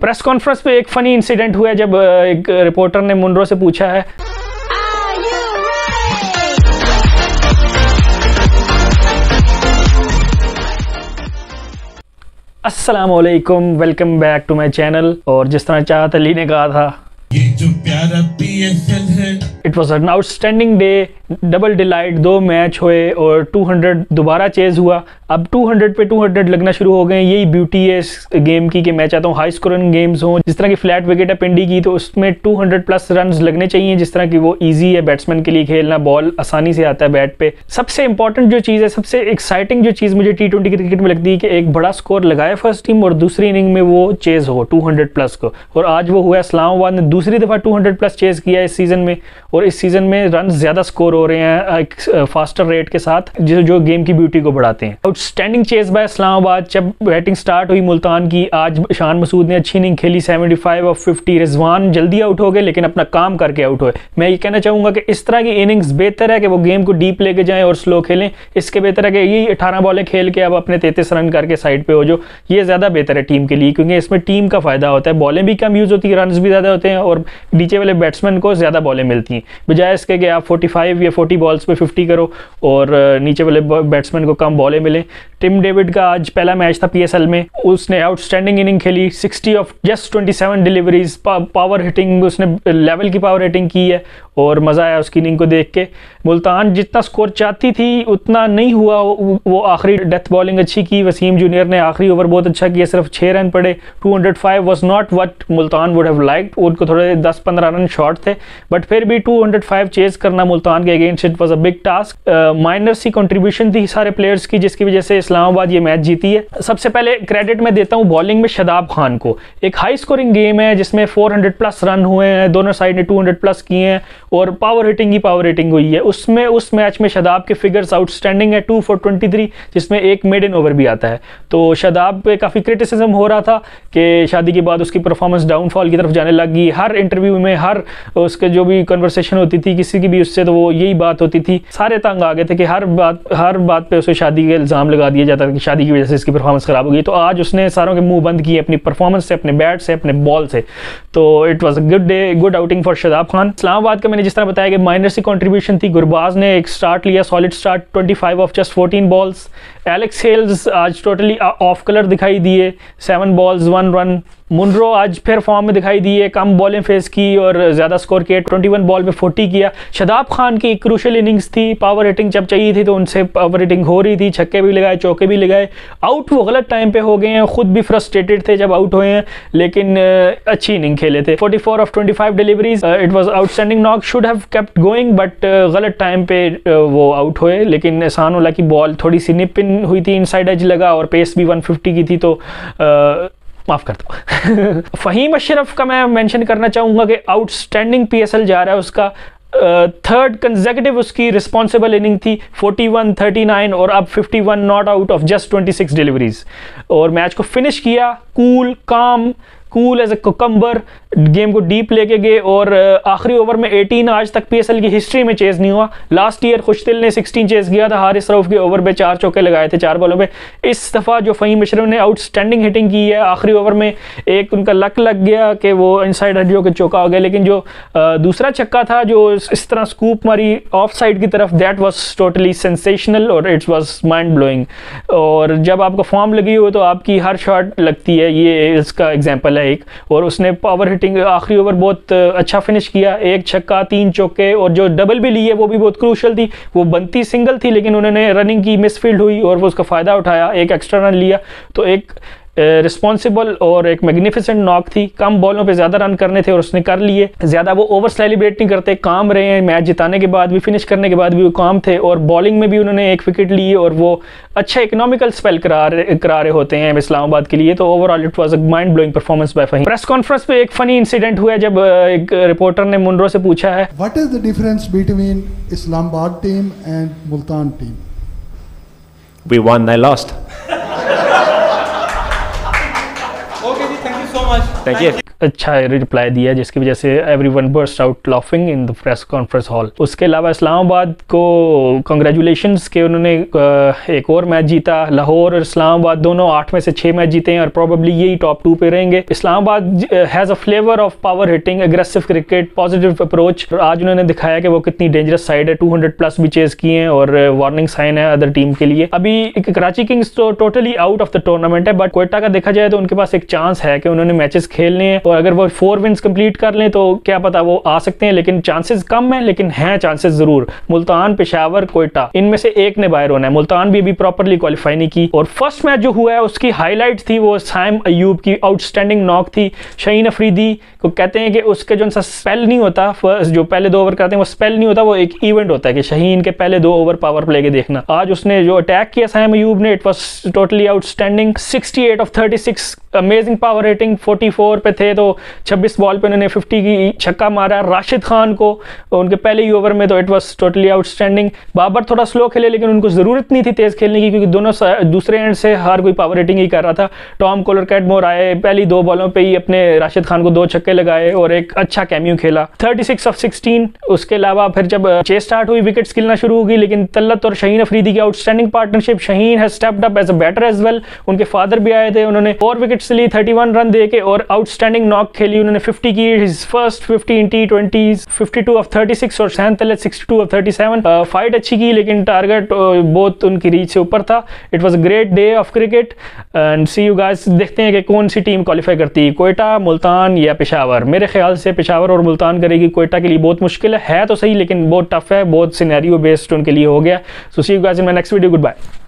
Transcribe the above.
Press conference पे एक funny incident हुआ जब एक रिपोर्टर ने मुंड्रो से पूछा है। Are अस्सलाम वालेकुम welcome back to my channel. और जिस तरह चाहत अली ने कहा था ये जो प्यारा it was an outstanding day double delight दो मैच हुए और 200 दोबारा चेज हुआ। अब 200 पे 200 लगना शुरू हो गए यही ब्यूटी है इस गेम की कि मैं चाहता हूँ हाई स्कोरिंग गेम्स हों। जिस तरह की फ्लैट विकेट है पिंडी की तो उसमें 200 प्लस रन लगने चाहिए, जिस तरह की वो इजी है बैट्समैन के लिए खेलना। बॉल आसानी से आता है बैट पे। सबसे इंपॉर्टेंट जो चीज़ है, सबसे एक्साइटिंग जो चीज़ मुझे टी क्रिकेट में लगती है कि एक बड़ा स्कोर लगाए फ़र्स्ट टीम और दूसरी इनिंग में वो चेज हो 200 प्लस को। और आज वो हुआ इस्लामाबाद ने दूसरी दफ़ा 200 प्लस चेज किया। है इस सीज़न में और इस सीज़न में रन ज़्यादा स्कोर हो रहे हैं एक फास्टर रेट के साथ जो जो गेम की ब्यूटी को बढ़ाते हैं। आउटस्टैंडिंग चेज बाय इस्लामाबाद जब बैटिंग स्टार्ट हुई मुल्तान की, आज शान मसूद ने अच्छी इनिंग खेली 75 ऑफ़ 50 रिजवान जल्दी आउट हो गए, लेकिन अपना काम करके आउट हुए। मैं ये कहना चाहूँगा कि इस तरह की इनिंग्स बेहतर है कि वो गेम को डीप लेके जाएँ और स्लो खेलें। इसके बेहतर है कि यही अठारह बॉलें खेल के अब अपने तैतीस रन करके साइड पर हो जो ये ज़्यादा बेहतर है टीम के लिए, क्योंकि इसमें टीम का फ़ायदा होता है। बॉलें भी कम यूज़ होती है रन भी ज़्यादा होते हैं और नीचे वाले बैट्समैन को ज़्यादा बॉलें मिलती हैं। बजाय इसके कि आप 45 या 40 बॉल्स पे 50 करो और नीचे वाले बैट्समैन को कम बॉलें मिलें। टिम डेविड का आज पहला मैच था पीएसएल में। उसने आउटस्टैंडिंग इनिंग खेली 60 of just 27 deliveries power hitting उसने लेवल की पावर हिटिंग की है और मज़ा आया उसकी इनिंग को देख के। मुल्तान जितना स्कोर चाहती थी, उतना नहीं हुआ, वो आखिरी डेथ बॉलिंग अच्छी की। वसीम जूनियर ने आखिरी ओवर बहुत अच्छा किया, सिर्फ़ छः रन पड़े। 205 was not what Multan would have liked उनको थोड़े 10-15 रन शॉर्ट थे बट फिर भी 205 चेज करना मुल्तान के against it was a big task minor C contribution थी सारे प्लेयर्स की, जिसकी वजह से इस्लामाबाद ये मैच जीती है। सबसे पहले क्रेडिट मैं देता हूँ बॉलिंग में शदाब खान को। एक हाई स्कोरिंग गेम है, जिसमें 400 प्लस रन हुए हैं, दोनों साइड ने 200 प्लस किए हैं। और पावर हिटिंग ही पावर हिटिंग हुई है। उसमें, उस मैच में शदाब के फिगर्स आउटस्टैंडिंग है टू फॉर ट्वेंटी थ्री जिसमें एक मेड इन ओवर भी आता है। तो शदाब पे काफ़ी क्रिटिसिज्म हो रहा था कि शादी के बाद उसकी परफॉर्मेंस डाउनफॉल की तरफ़ जाने लग। हर इंटरव्यू में, हर उसके जो भी कन्वर्सेशन होती थी, किसी की भी, उससे तो वो यही बात होती थी। सारे तंग आ गए थे कि हर बात हर बात पे उसे शादी का इल्ज़ाम लगा दिया जाता था कि शादी की वजह से इसकी परफॉर्मेंस ख़राब हो गई। तो आज उसने सारों के मुँह बंद किए अपनी परफॉर्मेंस से, अपने बैट से, अपने बॉल से। तो it was a good day good outing for Shadab Khan. Islamabad का मैंने जिस तरह बताया कि माइनर सी कंट्रीब्यूशन थी। गुरबाज ने एक स्टार्ट लिया solid start 25 of just 14 balls Alex Hales आज टोटली ऑफ़ कलर दिखाई दिए। Seven balls one run Munro आज फिर फॉर्म में दिखाई दिए कम बॉलें फेस की और ज़्यादा स्कोर किए 21 बॉल में 40 किया। शदाब खान की क्रूशल इनिंग्स थी पावर हिटिंग जब चाहिए थी तो उनसे पावर हिटिंग हो रही थी, छक्के भी लगाए, चौके भी लगाए। आउट वो गलत टाइम पे हो गए हैं, खुद भी फ्रस्ट्रेटेड थे जब आउट हुए हैं, लेकिन अच्छी इनिंग खेले थे। 44 of 25 deliveries it was outstanding knock should have kept going but गलत टाइम पे वो आउट हुए, लेकिन एहसान की बॉल थोड़ी सी निपिन हुई थी इनसाइड एज लगा और पेस भी 150 की थी तो माफ़ करता हूँ फ़हीम अशरफ का मैं मेंशन करना चाहूँगा कि आउटस्टैंडिंग पीएसएल जा रहा है उसका। थर्ड कंजेकेटिव उसकी रिस्पॉन्सिबल इनिंग थी 41 39 और अब 51 not out of just 26 deliveries और मैच को फिनिश किया कूल काम cool as a cucumber game को डीप लेके गए और आखिरी ओवर में 18 आज तक पीएसएल की हिस्ट्री में चेज नहीं हुआ। लास्ट ईयर खुशदिल ने 16 चेज किया था। हारिस रऊफ के ओवर पे चार चौके लगाए थे, चार बॉलों पे इस दफ़ा जो फ़हीम अशरफ ने आउटस्टैंडिंग हिटिंग की है, आखिरी ओवर में एक उनका लक लग गया कि वो इनसाइड हड्डियों के चौका हो गया लेकिन जो दूसरा छक्का था, जो इस तरह स्कूप मारी ऑफ़ साइड की तरफ़ दैट वॉज़ टोटली सेंसेशनल और इट्स वॉज़ माइंड ब्लोइंग और जब आपको फॉर्म लगी हो तो आपकी हर शॉट लगती है। ये इसका एग्ज़ाम्पल है। एक और उसने पावर हिटिंग आखिरी ओवर बहुत अच्छा फिनिश किया। एक छक्का, तीन चौके, और जो डबल भी ली है, वो भी बहुत क्रूशल थी। वो बनती सिंगल थी, लेकिन उन्होंने रनिंग की मिसफील्ड हुई, और वो उसका फ़ायदा उठाया। एक एक्स्ट्रा रन लिया। तो एक रिस्पॉन्सिबल और एक मैग्निफिसेंट नॉक थी। कम बॉलों पे ज़्यादा रन करने थे और उसने कर लिए। ज़्यादा वो ओवर सेलिब्रेट नहीं करते काम रहे हैं। मैच जिताने के बाद भी फिनिश करने के बाद भी वो काम थे और बॉलिंग में भी उन्होंने एक विकेट ली और वो अच्छा इकोनॉमिकल स्पेल करा रहे करा रहे होते हैं इस्लामाबाद के लिए। तो overall it was a mind blowing performance by Faheem press conference पे एक फ़नी इंसिडेंट हुआ जब एक रिपोर्टर ने मुनरो से पूछा है। What is the difference between Islamabad team and Multan team? We won, they lost. Thank, Thank you. अच्छा रिप्लाई दिया जिसकी वजह से every one burst out laughing in the press conference hall उसके अलावा इस्लामाबाद को कंग्रेचुलेशन के उन्होंने एक और मैच जीता। लाहौर और इस्लामाबाद दोनों आठ में से छः मैच जीते हैं और प्रॉबली यही टॉप टू पे रहेंगे। Islamabad has a flavour of power hitting aggressive cricket positive approach आज उन्होंने दिखाया कि वो कितनी डेंजरस साइड है। 200 प्लस भी चेज किए हैं और वार्निंग साइन है अदर टीम के लिए। अभी कराची किंग्स तो totally out of the tournament है बट कोयटा का देखा जाए तो उनके पास एक चांस है कि उन्होंने मैचेस खेलने हैं। अगर वो फोर विन्स कंप्लीट कर लें तो क्या पता वो आ सकते हैं, लेकिन चांसेस कम है, लेकिन हैं चांसेस ज़रूर। मुल्तान, पेशावर, कोयटा, इनमें से एक ने बाहर होना है। मुल्तान भी अभी प्रॉपरली क्वालिफाई नहीं की। और फ़र्स्ट मैच जो हुआ है, उसकी हाईलाइट थी वो साइम अयूब की आउटस्टैंडिंग नॉक थी, शहीन अफरीदी को कहते हैं कि उसके जो स्पेल नहीं होता फ़र्स्ट जो पहले दो ओवर करते हैं, वो स्पेल नहीं होता, वो एक इवेंट होता है कि शहीन के पहले दो ओवर पावर प्ले के देखना। आज उसने जो अटैक किया सैम अयूब ने it was totally outstanding 68 of 36 amazing power rating 44 पे थे तो 26 बॉल पे उन्होंने 50 की छक्का मारा राशिद खान को। उनके पहले ही ओवर में तो it was totally outstanding Babar थोड़ा स्लो खेले, लेकिन उनको ज़रूरत नहीं थी तेज़ खेलने की, क्योंकि दोनों दूसरे एंड से हर कोई पावर रेटिंग ही कर रहा था। टॉम कोलर कैटमोर आए, पहली दो बॉलों पर ही अपने राशिद खान को दो छक्के लगाए और एक अच्छा कैम्यू खेला। थर्टी ऑफ़ सिक्सटीन उसके अलावा फिर जब चे स्टार्ट हुई विकेट्स गिलना शुरू होगी लेकिन तल्लत और शहीन अफरीदी की आउटस्टैंडिंग पार्टनरशिप शहीन है stepped up as a batter as well उनके फादर भी आए थे, उन्होंने फोर विकेट्स ली 31 रन दे के और आउटस्टैंडिंग नॉक खेली उन्होंने 50 की his first 50 in T twenty fifty of 36 और सैन तलत 62 ऑफ़ 37 फाइट अच्छी की लेकिन टारगेट बहुत उनकी रीच से ऊपर था। It was a great day of cricket and see you guys देखते हैं कि कौन सी टीम क्वालिफाई करती। है कोयटा मुल्तान या पेशावर? मेरे ख्याल से पेशावर और मुल्तान करेगी कोयटा के लिए बहुत मुश्किल है, है तो सही लेकिन बहुत टफ है बहुत सिनेरियो बेस्ड उनके लिए हो गया। So see you guys in my next video goodbye